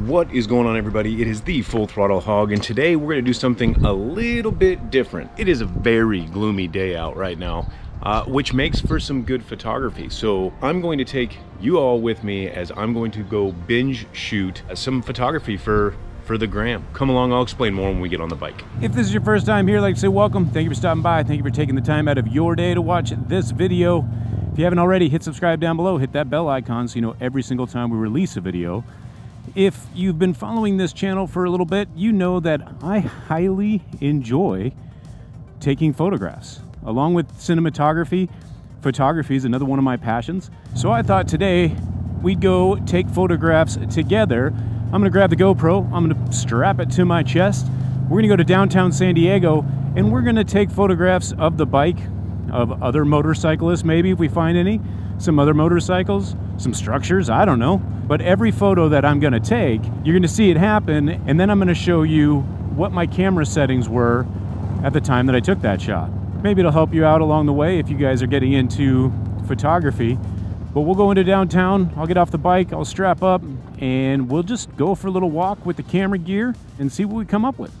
What is going on everybody? It is the Full Throttle Hog and today we're going to do something a little bit different. It is a very gloomy day out right now, uh, which makes for some good photography. So I'm going to take you all with me as I'm going to go binge shoot some photography for for the gram. Come along, I'll explain more when we get on the bike. If this is your first time here, like to say welcome. Thank you for stopping by. Thank you for taking the time out of your day to watch this video. If you haven't already, hit subscribe down below, hit that bell icon so you know every single time we release a video. If you've been following this channel for a little bit, you know that I highly enjoy taking photographs. Along with cinematography, photography is another one of my passions. So I thought today we'd go take photographs together I'm gonna grab the GoPro, I'm gonna strap it to my chest. We're gonna go to downtown San Diego and we're gonna take photographs of the bike, of other motorcyclists maybe if we find any, some other motorcycles, some structures, I don't know. But every photo that I'm gonna take, you're gonna see it happen and then I'm gonna show you what my camera settings were at the time that I took that shot. Maybe it'll help you out along the way if you guys are getting into photography but we'll go into downtown, I'll get off the bike, I'll strap up, and we'll just go for a little walk with the camera gear and see what we come up with.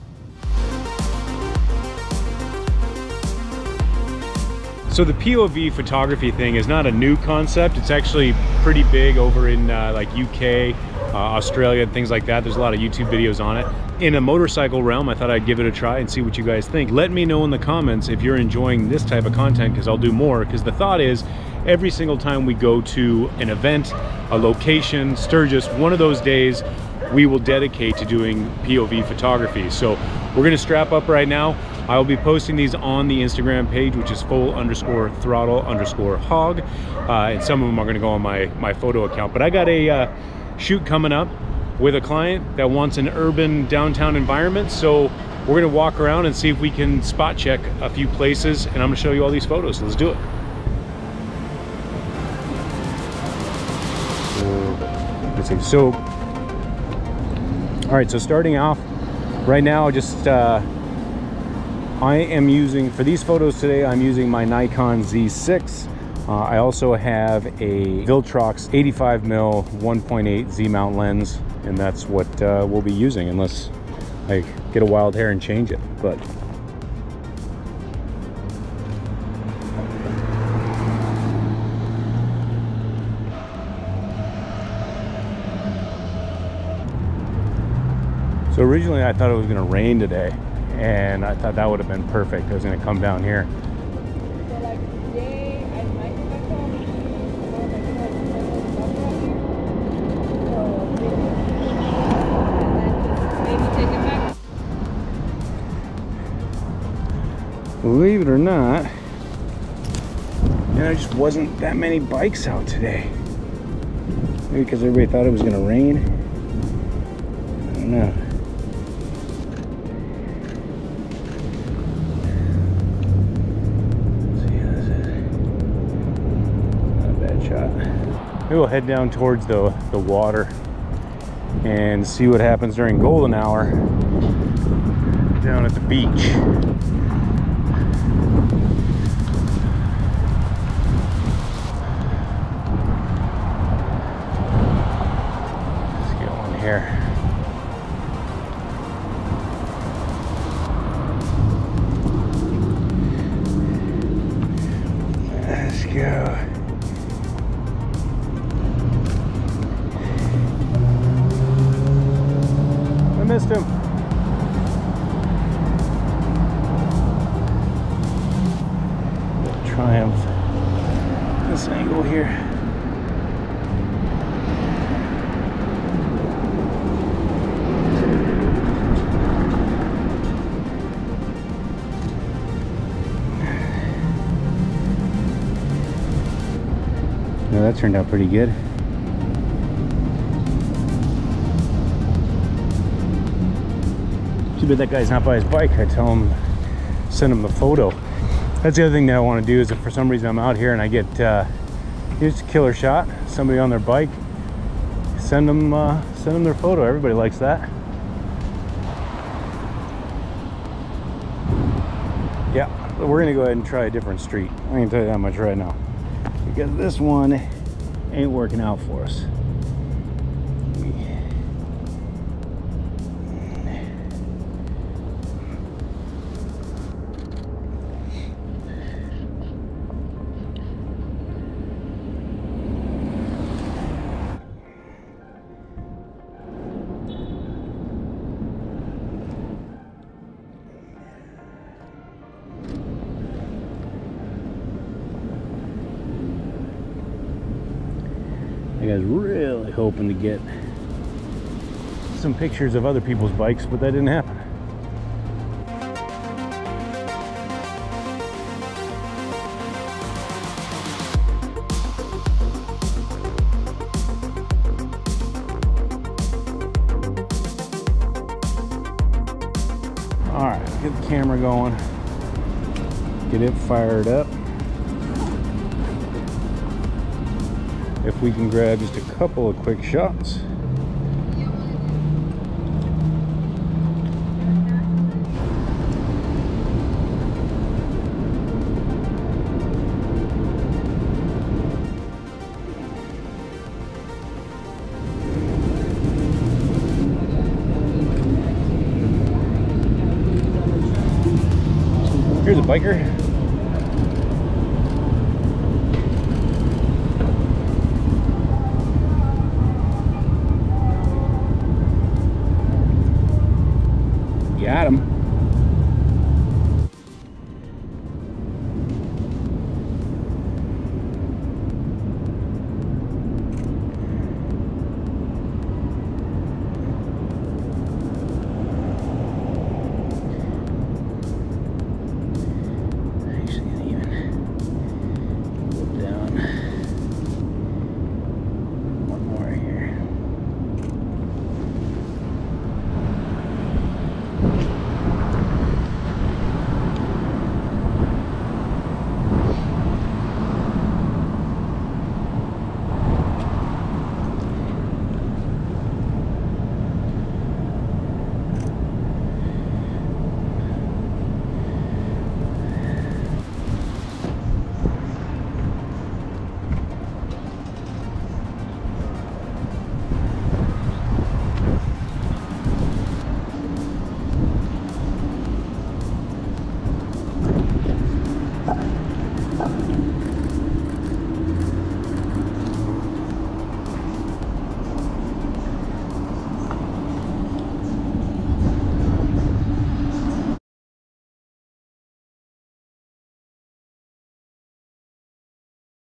So the POV photography thing is not a new concept. It's actually pretty big over in uh, like UK, uh, Australia, and things like that. There's a lot of YouTube videos on it. In a motorcycle realm, I thought I'd give it a try and see what you guys think. Let me know in the comments if you're enjoying this type of content because I'll do more. Because the thought is every single time we go to an event, a location, Sturgis, one of those days we will dedicate to doing POV photography. So we're gonna strap up right now. I will be posting these on the Instagram page, which is full underscore throttle underscore hog. Uh, and some of them are gonna go on my, my photo account. But I got a uh, shoot coming up with a client that wants an urban downtown environment. So we're gonna walk around and see if we can spot check a few places and I'm gonna show you all these photos. Let's do it. Let's see. So, all right, so starting off right now, just uh, I am using, for these photos today, I'm using my Nikon Z6. Uh, I also have a Viltrox 85 mm 1.8 Z-mount lens, and that's what uh, we'll be using unless I get a wild hair and change it. But So originally I thought it was gonna rain today and I thought that would have been perfect. I was gonna come down here. Believe it or not, there just wasn't that many bikes out today. Maybe because everybody thought it was gonna rain. I don't know. Maybe we'll head down towards the, the water and see what happens during golden hour down at the beach. This angle here. Now that turned out pretty good. Too bad that guy's not by his bike. I tell him, send him the photo. That's the other thing that I want to do is if for some reason I'm out here and I get uh, here's a killer shot, somebody on their bike, send them, uh, send them their photo. Everybody likes that. Yeah, we're gonna go ahead and try a different street. I can tell you that much right now. Because this one ain't working out for us. I was really hoping to get some pictures of other people's bikes, but that didn't happen. All right, get the camera going. Get it fired up. If we can grab just a couple of quick shots. Here's a biker